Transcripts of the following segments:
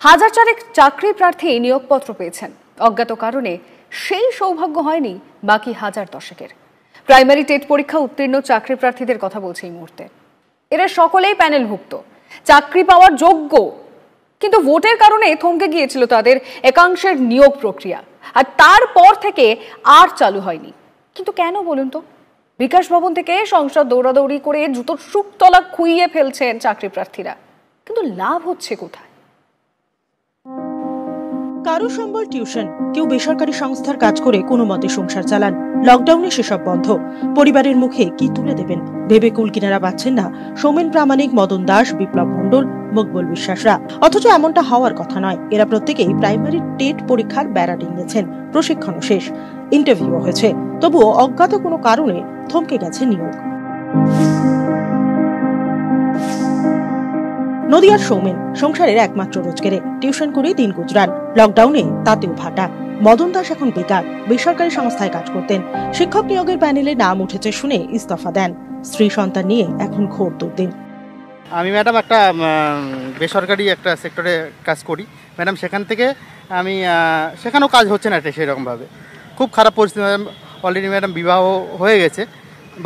হাজার চারেক চাকরি প্রার্থী নিয়োগপত্র পেয়েছেন। অজ্ঞাত কারণে সেই সৌভাগ্য হয়নি বাকি হাজার দশকের। প্রাইমারি টেট পরীক্ষা উত্তীর্ণ চাকরি প্রার্থীদের কথা বলছে এই মুহূর্তে। এরা সকলেই প্যানেলভুক্ত। চাকরি পাওয়ার যোগ্য। কিন্তু ভোটের কারণে থমকে গিয়েছিল তাদের একাংশের নিয়োগ প্রক্রিয়া। আর তারপর থেকে আর চালু হয়নি। কিন্তু কেন বলুন তো? বিকাশ ভবন থেকে সংসদ দৌড়াদৌড়ি করে জুতোর সুপতলা খুইয়ে ফেলছেন চাকরি প্রার্থীরা। কিন্তু লাভ হচ্ছে কোথায়? কারও সম্বল টিউশন। কেউ বেসরকারি সংস্থার কাজ করে কোনো মতে সংসার চালান। লকডাউনে সেসব বন্ধ। পরিবারের মুখে কি তুলে দেবেন? ভেবে কুল কিনারা পাচ্ছেন না সৌমেন প্রামাণিক, মদন দাস, বিপ্লব মণ্ডল, মকবুল বিশ্বাসরা। অথচ এমনটা হওয়ার কথা নয়। এরা প্রত্যেকেই প্রাইমারি টেট পরীক্ষার বেড়া ডিঙিয়েছেন। প্রশিক্ষণও শেষ। ইন্টারভিউ হয়েছে। তবুও অজ্ঞাত কোনো কারণে থমকে গেছে নিয়োগ। নদিয়ার সৌমেন সংসারের একমাত্র রোজগারে টিউশন করেই দিন গুজরান। লকডাউনে তাতেও ভাটা। মদন দাস এখন বেকার, বেসরকারি সংস্থায় কাজ করতেন। শিক্ষক নিয়োগের প্যানেলে নাম উঠেছে শুনে ইস্তফা দেন। স্ত্রী সন্তান নিয়ে এখন ঘোর দুর্দিন। আমি ম্যাডাম একটা বেসরকারি একটা সেক্টরে কাজ করি। ম্যাডাম, সেখান থেকে আমি সেখানেও কাজ হচ্ছে না সেরকমভাবে। খুব খারাপ পরিস্থিতি অলরেডি ম্যাডাম বিবাহ হয়ে গেছে,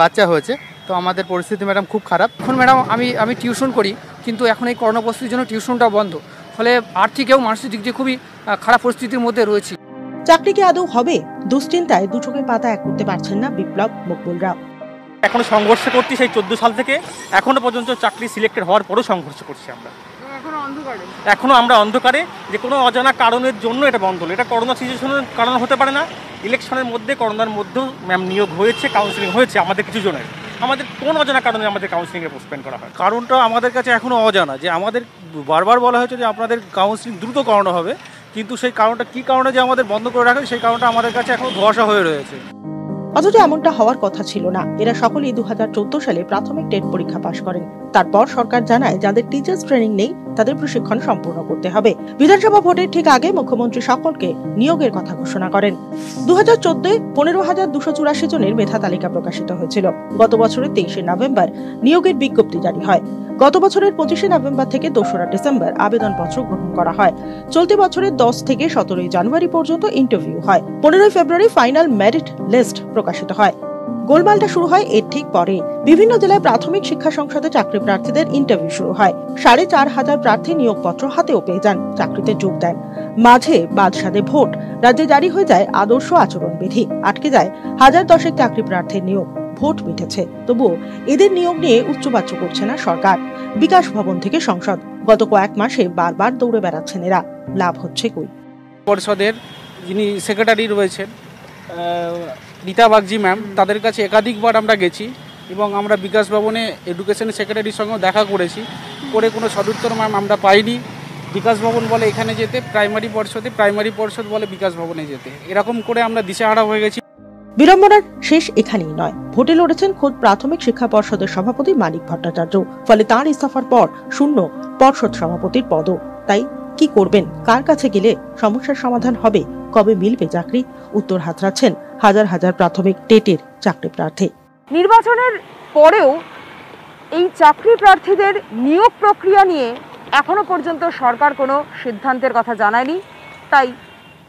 বাচ্চা হয়েছে। তো আমাদের পরিস্থিতি ম্যাডাম খুব খারাপ। এখন ম্যাডাম আমি আমি টিউশন করি কিন্তু এখন এই করোনা পরিস্থিতির জন্য টিউশনটা বন্ধ। ফলে আর্থিকেও মানসিক দিক দিয়ে খুবই খারাপ পরিস্থিতির মধ্যে রয়েছি। চাকরি কি আদৌ হবে? দুশ্চিন্তায় দু চোখের পাতা এক করতে পারছেন না বিপ্লব মকবুলরা। এখনও সংঘর্ষ করছি সেই চোদ্দ সাল থেকে। এখনও পর্যন্ত চাকরি সিলেক্টেড হওয়ার পরও সংঘর্ষ করছি আমরা। এখনও আমরা অন্ধকারে যে কোনো অজানা কারণের জন্য এটা বন্ধ হলো। এটা করোনা সিচুয়েশনের কারণ হতে পারে না। ইলেকশনের মধ্যে করোনার মধ্যেও ম্যাম নিয়োগ হয়েছে কাউন্সিলিং হয়েছে আমাদের কিছু জনের আমাদের কোন অজানা কারণে আমাদের কাউন্সিলিংয়ে পোস্টপেন্ড করা হয়? কারণটা আমাদের কাছে এখনও অজানা যে আমাদের বারবার বলা হয়েছে যে আপনাদের কাউন্সিলিং দ্রুত করানো হবে, কিন্তু সেই কারণটা কী কারণে যে আমাদের বন্ধ করে রাখে সেই কারণটা আমাদের কাছে এখনও ধোয়াশা হয়ে রয়েছে। অথচ এমনটা হওয়ার কথা ছিল না। এরা সকলেই দু সালে প্রাথমিক টেট পরীক্ষা পাশ করেন। তারপর সরকার জানায়, যাদের টিচার্স ট্রেনিং নেই, তাদের প্রশিক্ষণ সম্পূর্ণ করতে হবে। বিধানসভা ভোটের ঠিক আগে মুখ্যমন্ত্রী সকলকে নিয়োগের কথা ঘোষণা করেন। দু হাজার চোদ্দে পনেরো হাজার দুশো চুরাশি জনের মেধা তালিকা প্রকাশিত হয়েছিল। গত বছরের তেইশে নভেম্বর নিয়োগের বিজ্ঞপ্তি জারি হয়। গত বছরের পঁচিশে নভেম্বর থেকে দোসরা ডিসেম্বর আবেদনপত্র গ্রহণ করা হয়। চলতি বছরের দশ থেকে সতেরোই জানুয়ারি পর্যন্ত ইন্টারভিউ হয়। পনেরোই ফেব্রুয়ারি ফাইনাল মেরিট লিস্ট প্রকাশিত হয়। গোলমালটা শুরু হয় এর ঠিক পরে বিভিন্ন জেলায় প্রাথমিক শিক্ষা সংসদে চাকরি প্রার্থীদের ইন্টারভিউ শুরু হয়। সাড়ে চার হাজার প্রার্থী নিয়োগপত্র হাতেও পেয়ে যান, চাকরিতে যোগ দেন। মাঝে বাদশাদে ভোট। রাজ্যে জারি হয়ে যায় আদর্শ আচরণ বিধি আটকে যায় হাজার দশেক চাকরি প্রার্থীর নিয়োগ। ভোট মিটেছে। তবুও এদের নিয়োগ নিয়ে উচ্চবাচ্য করছে না সরকার। বিকাশ ভবন থেকে সংসদ। গত কয়েক মাসে বারবার দৌড়ে বেড়াচ্ছেন এরা। লাভ হচ্ছে কই? পরিষদের যিনি সেক্রেটারি রয়েছেন রীতা বাগজি ম্যাম, তাদের কাছে একাধিকবার আমরা গেছি এবং আমরা বিকাশ ভবনে এডুকেশন সেক্রেটারির সঙ্গেও দেখা করেছি। করে কোনো সদুত্তর ম্যাম আমরা পাইনি। বিকাশ ভবন বলে এখানে যেতে, প্রাইমারি পর্ষদে প্রাইমারি পর্ষদ বলে বিকাশ ভবনে যেতে। এরকম করে আমরা দিশেহারা হয়ে গেছি। বিড়ম্বনার শেষ এখানেই নয়। ভোটে লড়েছেন খোদ প্রাথমিক শিক্ষা পর্ষদের সভাপতি মানিক ভট্টাচার্য। ফলে তার ইস্তফার পর শূন্য পর্ষদ সভাপতির পদও। তাই কি করবেন? কার কাছে গেলে সমস্যার সমাধান হবে? কবে মিলবে চাকরি? উত্তর হাতড়াচ্ছেন হাজার হাজার প্রাথমিক টেটের চাকরি প্রার্থী। নির্বাচনের পরেও এই চাকরি প্রার্থীদের নিয়োগ প্রক্রিয়া নিয়ে এখনও পর্যন্ত সরকার কোনো সিদ্ধান্তের কথা জানায়নি। তাই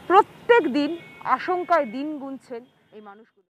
প্রত্যেক দিন আশঙ্কায় দিন গুনছেন এই মানুষ